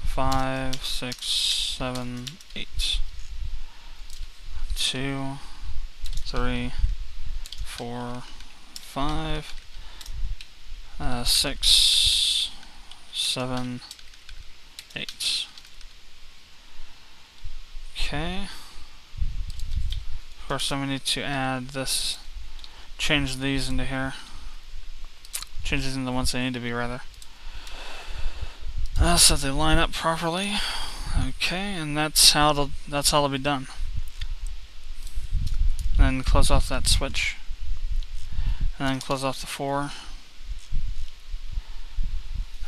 five, six, seven, eight. Two, three, four, five, uh, six, seven, eight. Okay. Of course, then we need to add this, change these into here. Change these into the ones they need to be, rather. Uh, so they line up properly. Okay, and that's how it'll, that's how it'll be done. And then close off that switch. And then close off the for.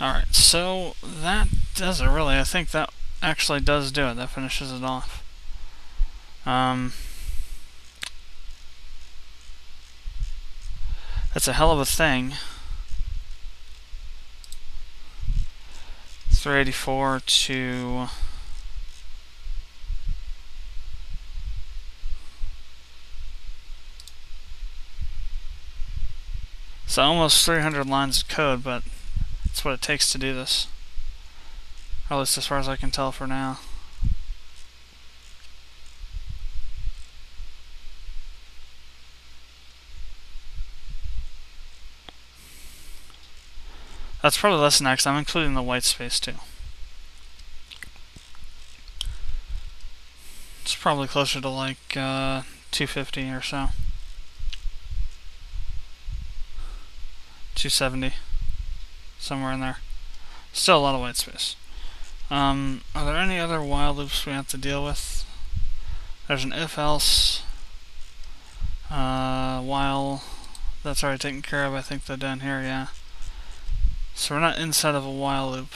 Alright, so that does it really. I think that actually does do it. That finishes it off. Um, that's a hell of a thing. 384 to So almost 300 lines of code, but that's what it takes to do this. Or at least as far as I can tell for now. That's probably less than X. I'm including the white space too. It's probably closer to like uh, 250 or so. 270. Somewhere in there. Still a lot of white space. Um, are there any other while loops we have to deal with? There's an if-else. Uh, while. That's already taken care of, I think they're down here, yeah. So we're not inside of a while loop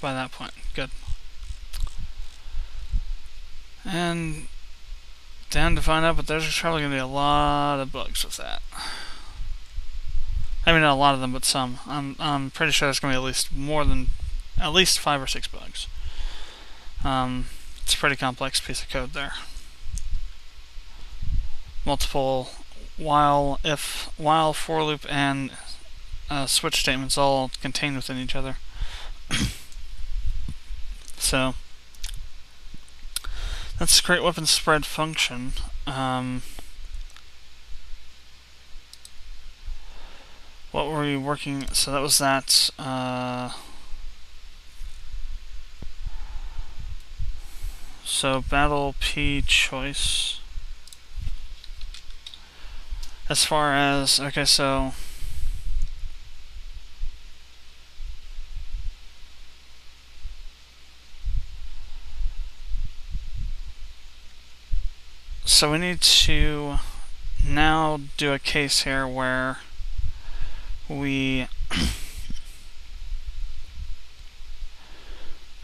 by that point. Good. And down to find out, but there's probably going to be a lot of bugs with that. I mean, not a lot of them, but some. I'm I'm pretty sure there's going to be at least more than at least five or six bugs. Um, it's a pretty complex piece of code there. Multiple while, if, while, for loop, and uh, switch statements all contained within each other. so that's create weapon spread function. Um, what were we working? So that was that. Uh, so battle P choice. As far as okay, so. So we need to now do a case here where we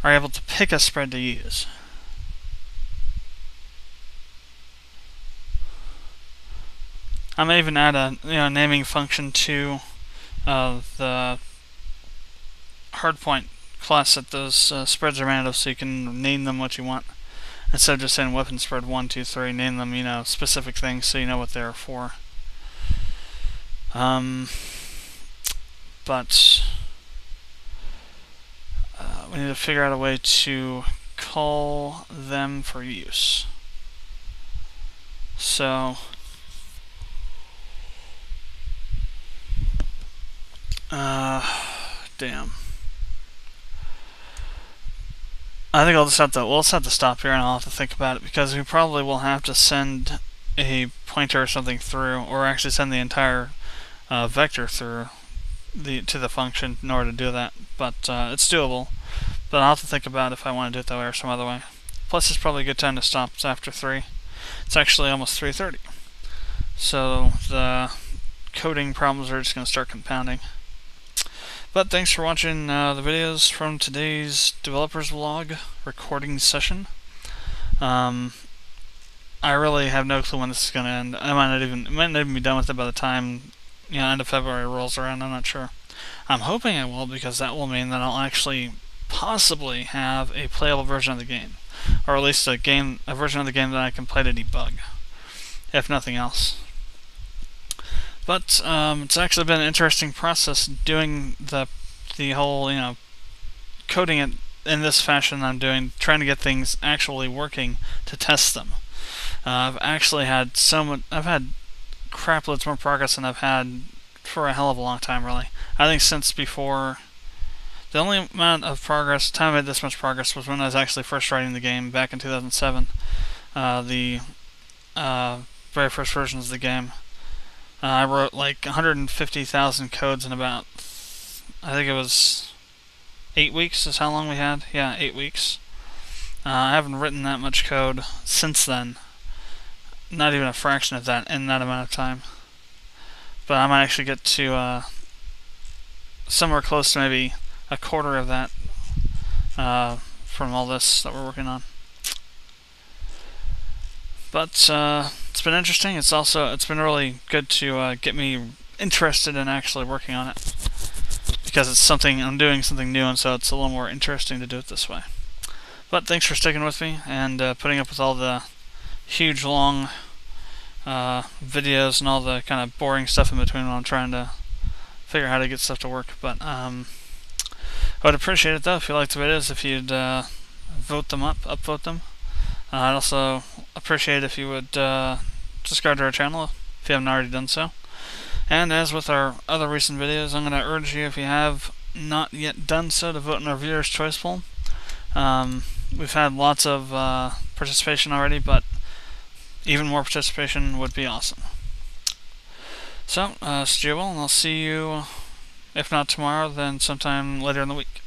are able to pick a spread to use. I may even add a you know naming function to uh, the hardpoint class that those uh, spreads are made of so you can name them what you want. Instead of just saying weapon spread 1, 2, 3, name them, you know, specific things so you know what they're for. Um, but uh, we need to figure out a way to call them for use. So uh, damn. I think I'll just have to we'll just have to stop here and I'll have to think about it because we probably will have to send a pointer or something through or actually send the entire uh, vector through the to the function in order to do that. But uh, it's doable. But I'll have to think about if I want to do it that way or some other way. Plus, it's probably a good time to stop. It's after 3. It's actually almost 3.30. So the coding problems are just going to start compounding. But thanks for watching uh, the videos from today's developers vlog recording session. Um, I really have no clue when this is going to end. I might not even might not even be done with it by the time you know, end of February rolls around, I'm not sure. I'm hoping I will because that will mean that I'll actually possibly have a playable version of the game. Or at least a game a version of the game that I can play to debug. If nothing else. But um, it's actually been an interesting process doing the the whole, you know, coding it in this fashion I'm doing, trying to get things actually working to test them. Uh, I've actually had so much, I've had crap loads more progress than I've had for a hell of a long time, really. I think since before. The only amount of progress, time I made this much progress, was when I was actually first writing the game back in 2007. Uh, the uh, very first versions of the game. Uh, I wrote like 150,000 codes in about, I think it was eight weeks is how long we had. Yeah, eight weeks. I haven't written that much code since then. Not even a fraction of that in that amount of time. But I might actually get to uh, somewhere close to maybe a quarter of that uh, from all this that we're working on. But uh, it's been interesting. It's also it's been really good to uh, get me interested in actually working on it because it's something I'm doing something new, and so it's a little more interesting to do it this way. But thanks for sticking with me and uh, putting up with all the huge long uh, videos and all the kind of boring stuff in between when I'm trying to figure out how to get stuff to work. But um, I would appreciate it though if you liked the videos, if you'd uh, vote them up, upvote them. Uh, I'd also appreciate if you would uh, subscribe to our channel if you haven't already done so. And as with our other recent videos, I'm going to urge you, if you have not yet done so, to vote in our Viewer's Choice poll. Um, we've had lots of uh, participation already, but even more participation would be awesome. So, uh, Stu and I'll see you, if not tomorrow, then sometime later in the week.